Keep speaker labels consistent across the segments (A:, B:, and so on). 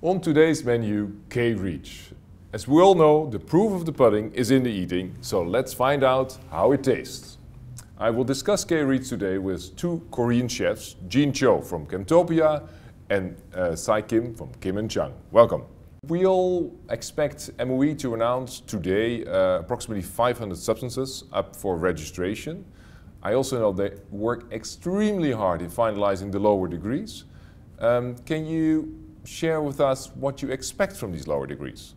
A: On today's menu, K-Reach. As we all know, the proof of the pudding is in the eating, so let's find out how it tastes. I will discuss K-Reach today with two Korean chefs, Jean Cho from Chemtopia and uh, Cy Kim from Kim and Chang. Welcome. We all expect MOE to announce today uh, approximately 500 substances up for registration. I also know they work extremely hard in finalizing the lower decrees. Um, can you share with us what you expect from these lower decrees?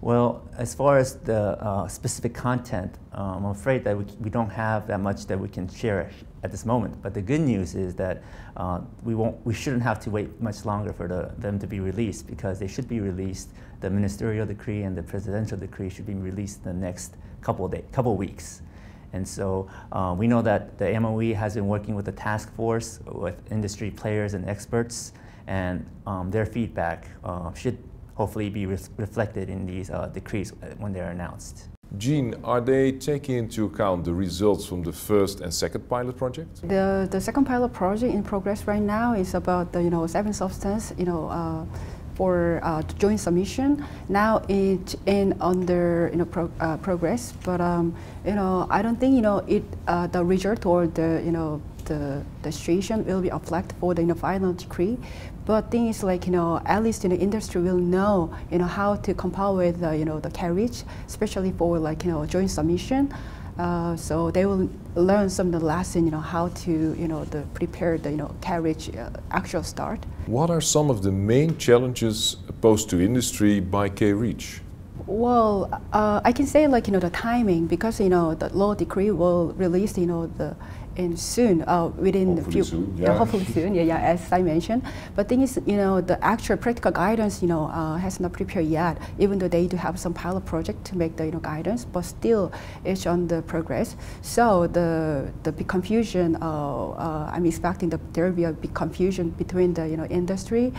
B: Well, as far as the uh, specific content, um, I'm afraid that we, we, don't have that much that we can share at this moment. But the good news is that uh, we, won't, we shouldn't have to wait much longer for the, them to be released because they should be released. The ministerial decree and the presidential decree should be released in the next couple of days, couple weeks. And so uh, we know that the MOE has been working with the task force, with industry players and experts, and um, their feedback uh, should hopefully be re reflected in these uh, decrees when they're announced.
A: Jean, are they taking into account the results from the first and second pilot project?
C: The, the second pilot project in progress right now is about the you know seven substance you know uh, for uh, joint submission. Now it's in under you know pro, uh, progress, but um, you know I don't think you know it uh, the result or the you know the, the situation will be applied for the you know, final decree. But things like, you know, at least in the industry will know, you know, how to compile with, uh, you know, the K-Reach, especially for like, you know, joint submission. Uh, so they will learn some of the lesson, you know, how to, you know, the prepare the, you know, K-Reach uh, actual start.
A: What are some of the main challenges posed to industry by K-Reach?
C: Well, uh, I can say like, you know, the timing, because, you know, the law decree will release, you know, the and soon, uh, within
A: hopefully
C: few,
A: soon, yeah.
C: hopefully soon, yeah, yeah, as I mentioned. But thing is, you know, the actual practical guidance, you know, uh, has not prepared yet. Even though they do have some pilot project to make the you know guidance, but still, it's on the progress. So the the big confusion, uh, uh I'm expecting that there will be a big confusion between the you know industry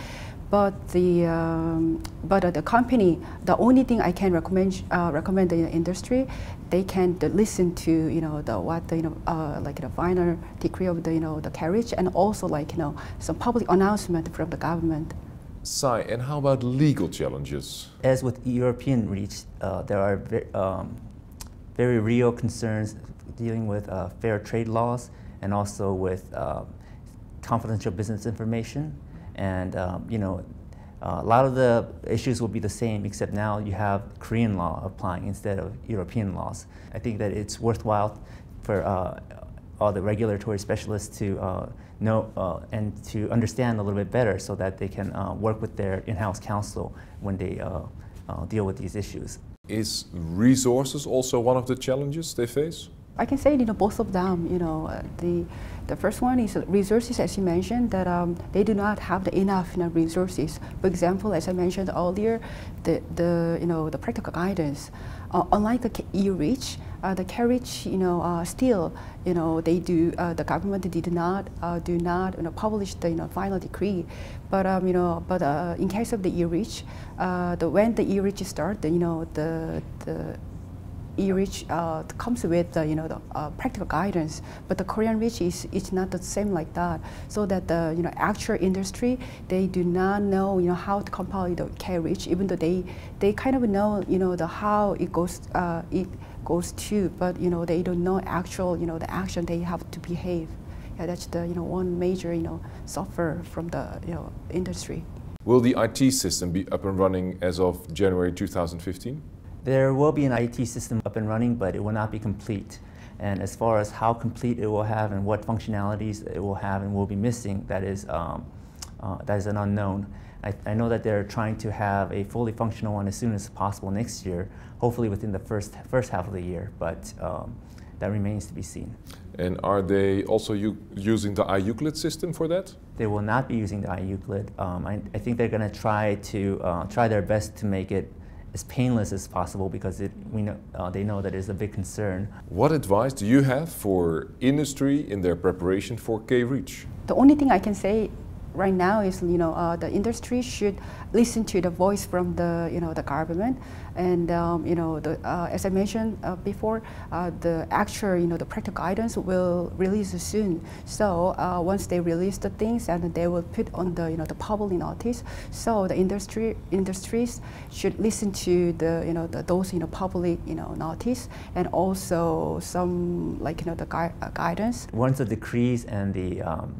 C: but the um, but uh, the company, the only thing I can recommend uh, recommend the industry, they can listen to you know the what the, you know uh, like the final decree of the you know the K-Reach and also like you know some public announcement from the government.
A: Cy, and how about legal challenges?
B: As with European reach, uh, there are very, um, very real concerns dealing with uh, fair trade laws and also with uh, confidential business information and um, you know, uh, a lot of the issues will be the same, except now you have Korean law applying instead of European laws. I think that it's worthwhile for uh, all the regulatory specialists to uh, know uh, and to understand a little bit better so that they can uh, work with their in-house counsel when they uh, deal with these issues.
A: Is resources also one of the challenges they face?
C: I can say, you know, both of them, you know, the the first one is resources, as you mentioned, that um, they do not have the enough you know, resources. For example, as I mentioned earlier, the, the, you know, the practical guidance. Uh, unlike the e-reach, uh, the K-Reach, you know, uh, still, you know, they do, uh, the government did not, uh, do not, you know, publish the, you know, final decree. But, um, you know, but uh, in case of the e-reach, the, when the e-reach started, you know, the, the e-reach uh, comes with you know the uh, practical guidance, but the Korean reach is it's not the same like that. So that the you know actual industry they do not know you know how to compile the K-Reach, even though they they kind of know you know the how it goes uh, it goes to, but you know they don't know actual you know the action they have to behave. Yeah, that's the you know one major you know suffer from the you know industry.
A: Will the IT system be up and running as of January 2015?
B: There will be an IT system up and running, but it will not be complete. And as far as how complete it will have and what functionalities it will have and will be missing, that is, um, uh, that is an unknown. I, I, know that they're trying to have a fully functional one as soon as possible next year, hopefully within the first, first half of the year, but um, that remains to be seen.
A: And are they also using the IUCLID system for that?
B: They will not be using the IUCLID. Um, I, I, think they're going to try to uh, try their best to make it as painless as possible because it, we know, uh, they know that it's a big concern.
A: What advice do you have for industry in their preparation for K-Reach?
C: The only thing I can say right now is you know uh, the industry should listen to the voice from the you know the government, and um, you know the uh, as I mentioned uh, before, uh, the actual you know the practical guidance will release soon. So uh, once they release the things, and they will put on the you know the public notice. So the industry industries should listen to the you know the, those you know public you know notice and also some like you know the gui guidance.
B: Once the decrees and the um,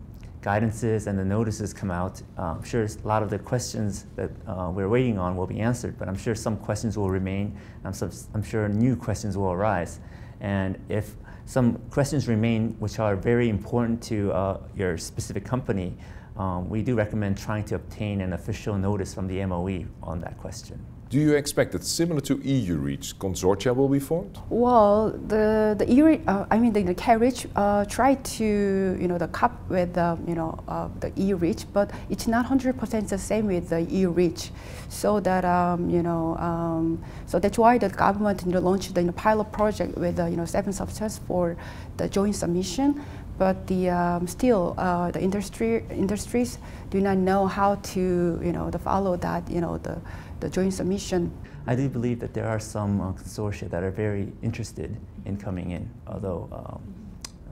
B: guidances and the notices come out, uh, I'm sure a lot of the questions that uh, we're waiting on will be answered, but I'm sure some questions will remain. I'm, I'm sure new questions will arise. And if some questions remain which are very important to uh, your specific company, um, we do recommend trying to obtain an official notice from the MOE on that question.
A: Do you expect that similar to EU REACH, consortia will be formed?
C: Well, the the EU, uh, I mean the, the uh, tried to you know the cup with you know uh, the EU REACH, but it's not hundred percent the same with the EU REACH. So that um, you know um, so that's why the government you know, launched the you know, pilot project with you know seven substances for the joint submission but the um, still uh, the industry industries do not know how to you know to follow that you know the the joint submission.
B: I do believe that there are some uh, consortia that are very interested in coming in, although um,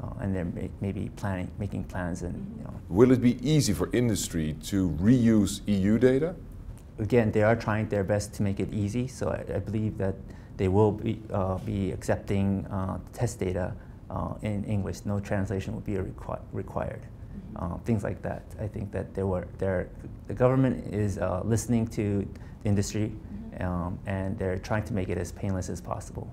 B: uh, and they're may, maybe planning making plans and you know.
A: Will it be easy for industry to reuse EU data?
B: Again, they are trying their best to make it easy, so I, I believe that they will be, uh, be accepting uh, test data uh, in English. No translation would be requi required. Uh, things like that. I think that there were there the government is uh, listening to the industry, um, and they're trying to make it as painless as possible.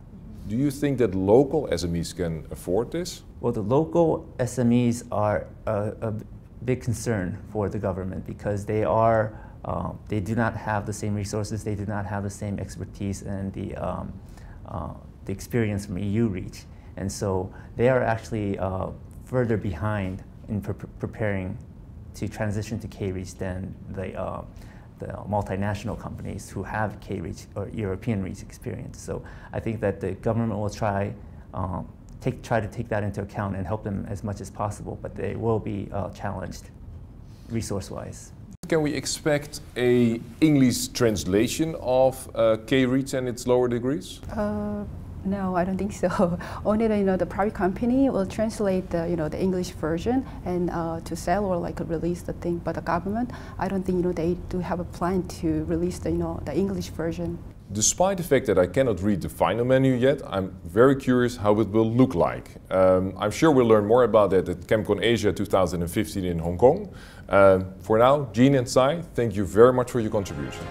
A: Do you think that local SMEs can afford this?
B: Well, the local SMEs are a, a big concern for the government because they are um, they do not have the same resources, they do not have the same expertise and the um, uh, the experience from EU Reach. And so they are actually uh, further behind in pre preparing to transition to K-REACH than the, uh, the multinational companies who have K-REACH or European REACH experience. So I think that the government will try, um, take, try to take that into account and help them as much as possible, but they will be uh, challenged resource-wise.
A: Can we expect a English translation of uh, K-REACH and its lower
C: decrees? No, I don't think so. Only the, you know the private company will translate the you know the English version and uh, to sell or like release the thing. But the government, I don't think you know they do have a plan to release the you know the English version.
A: Despite the fact that I cannot read the final menu yet, I'm very curious how it will look like. Um, I'm sure we'll learn more about that at ChemCon Asia 2015 in Hong Kong. Uh, for now, Jean and Cy, thank you very much for your contribution.